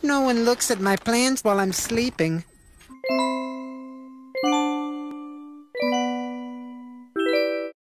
hope no one looks at my plans while I'm sleeping.